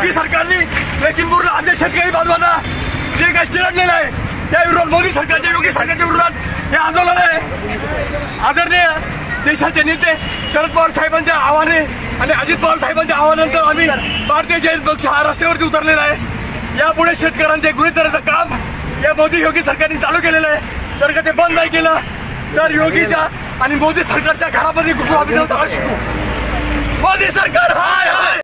योगी सरकारने लखीमपूरला आमच्या शेतकरी बांधवांना जे काही चिरडलेलं आहे त्या विरोधात मोदी सरकारच्या योगी सरकारच्या विरोधात हे आंदोलन आहे. आदरणीय देशाचे नेते शरद पवार साहेबांच्या आव्हाने आणि अजित पवार साहेबांच्या आव्हानानंतर आम्ही भारतीय जनता पक्ष हा रस्त्यावरती उतरलेला आहे. यापुढे शेतकऱ्यांचे गृहित काम या मोदी योगी सरकारने चालू केलेलं आहे. जर का ते बंद नाही केलं तर योगीच्या आणि मोदी सरकारच्या घरामध्ये घुसून आम्ही जाऊन मोदी सरकार